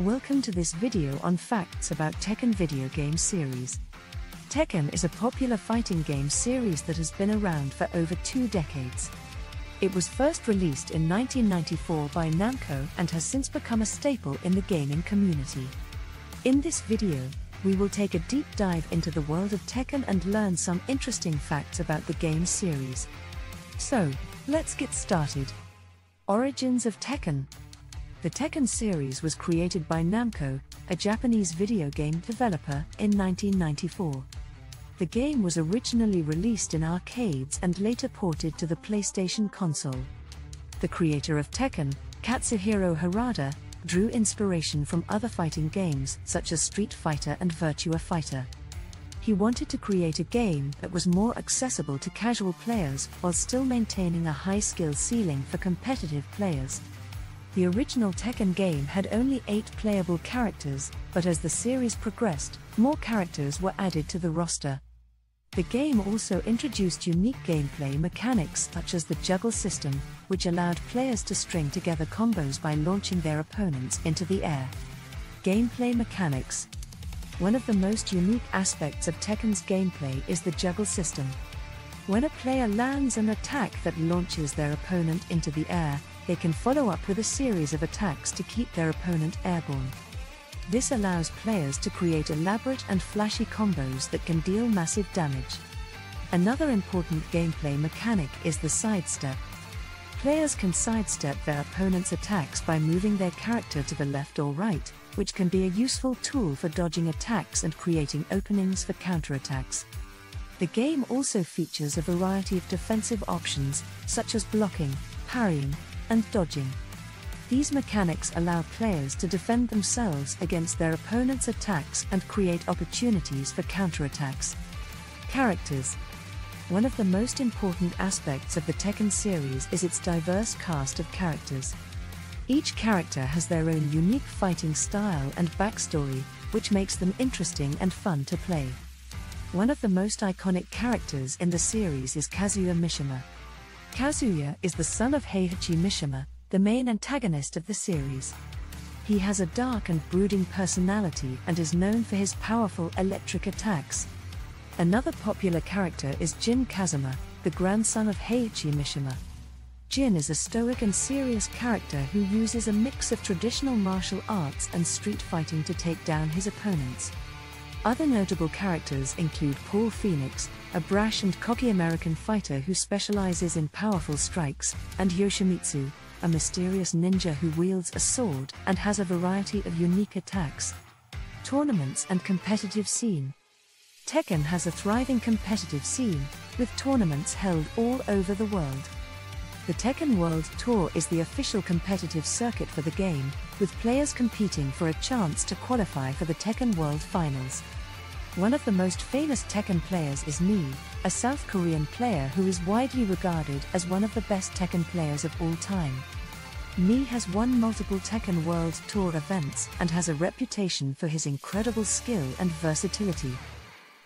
Welcome to this video on facts about Tekken video game series. Tekken is a popular fighting game series that has been around for over two decades. It was first released in 1994 by Namco and has since become a staple in the gaming community. In this video, we will take a deep dive into the world of Tekken and learn some interesting facts about the game series. So, let's get started. Origins of Tekken the Tekken series was created by Namco, a Japanese video game developer, in 1994. The game was originally released in arcades and later ported to the PlayStation console. The creator of Tekken, Katsuhiro Harada, drew inspiration from other fighting games such as Street Fighter and Virtua Fighter. He wanted to create a game that was more accessible to casual players while still maintaining a high skill ceiling for competitive players. The original Tekken game had only 8 playable characters, but as the series progressed, more characters were added to the roster. The game also introduced unique gameplay mechanics such as the juggle system, which allowed players to string together combos by launching their opponents into the air. Gameplay mechanics One of the most unique aspects of Tekken's gameplay is the juggle system. When a player lands an attack that launches their opponent into the air, they can follow up with a series of attacks to keep their opponent airborne. This allows players to create elaborate and flashy combos that can deal massive damage. Another important gameplay mechanic is the sidestep. Players can sidestep their opponent's attacks by moving their character to the left or right, which can be a useful tool for dodging attacks and creating openings for counterattacks. The game also features a variety of defensive options, such as blocking, parrying, and dodging. These mechanics allow players to defend themselves against their opponent's attacks and create opportunities for counterattacks. Characters One of the most important aspects of the Tekken series is its diverse cast of characters. Each character has their own unique fighting style and backstory, which makes them interesting and fun to play. One of the most iconic characters in the series is Kazuya Mishima. Kazuya is the son of Heihachi Mishima, the main antagonist of the series. He has a dark and brooding personality and is known for his powerful electric attacks. Another popular character is Jin Kazama, the grandson of Heihachi Mishima. Jin is a stoic and serious character who uses a mix of traditional martial arts and street fighting to take down his opponents. Other notable characters include Paul Phoenix, a brash and cocky American fighter who specializes in powerful strikes, and Yoshimitsu, a mysterious ninja who wields a sword and has a variety of unique attacks. Tournaments and competitive scene. Tekken has a thriving competitive scene, with tournaments held all over the world. The Tekken World Tour is the official competitive circuit for the game, with players competing for a chance to qualify for the Tekken World Finals. One of the most famous Tekken players is Knee, a South Korean player who is widely regarded as one of the best Tekken players of all time. Knee has won multiple Tekken World Tour events and has a reputation for his incredible skill and versatility.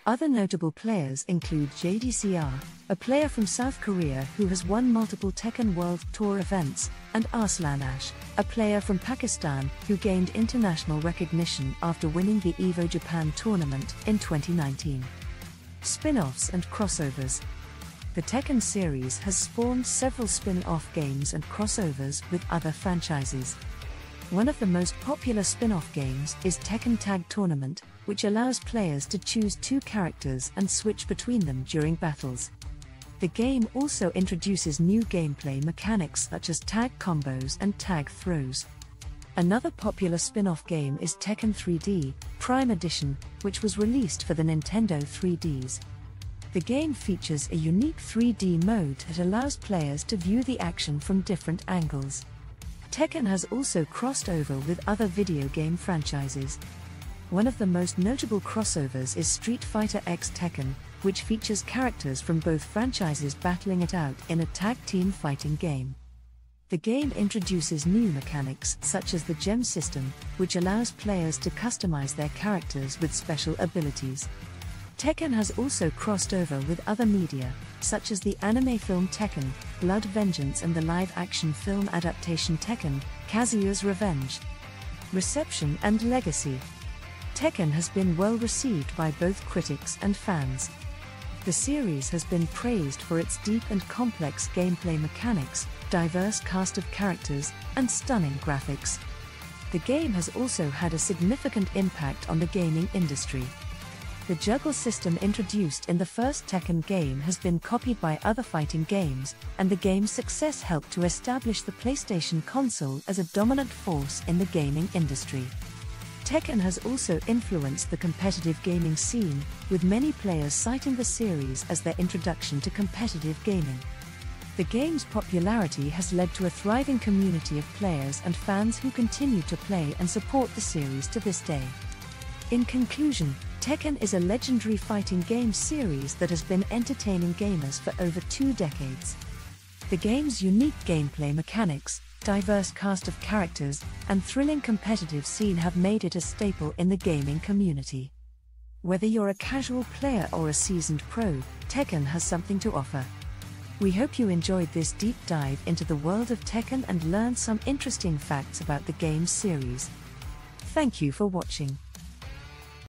Other notable players include JDCR, a player from South Korea who has won multiple Tekken World Tour events, and Arslan Ash, a player from Pakistan who gained international recognition after winning the EVO Japan tournament in 2019. Spin offs and crossovers. The Tekken series has spawned several spin off games and crossovers with other franchises. One of the most popular spin off games is Tekken Tag Tournament, which allows players to choose two characters and switch between them during battles. The game also introduces new gameplay mechanics such as tag combos and tag throws. Another popular spin off game is Tekken 3D Prime Edition, which was released for the Nintendo 3DS. The game features a unique 3D mode that allows players to view the action from different angles. Tekken has also crossed over with other video game franchises. One of the most notable crossovers is Street Fighter X Tekken, which features characters from both franchises battling it out in a tag team fighting game. The game introduces new mechanics such as the gem system, which allows players to customize their characters with special abilities. Tekken has also crossed over with other media, such as the anime film Tekken, Blood Vengeance and the live action film adaptation Tekken, Kazuya's Revenge. reception, and legacy. Tekken has been well received by both critics and fans. The series has been praised for its deep and complex gameplay mechanics, diverse cast of characters, and stunning graphics. The game has also had a significant impact on the gaming industry. The juggle system introduced in the first Tekken game has been copied by other fighting games, and the game's success helped to establish the PlayStation console as a dominant force in the gaming industry. Tekken has also influenced the competitive gaming scene, with many players citing the series as their introduction to competitive gaming. The game's popularity has led to a thriving community of players and fans who continue to play and support the series to this day. In conclusion, Tekken is a legendary fighting game series that has been entertaining gamers for over two decades. The game's unique gameplay mechanics, diverse cast of characters, and thrilling competitive scene have made it a staple in the gaming community. Whether you're a casual player or a seasoned pro, Tekken has something to offer. We hope you enjoyed this deep dive into the world of Tekken and learned some interesting facts about the game's series. Thank you for watching.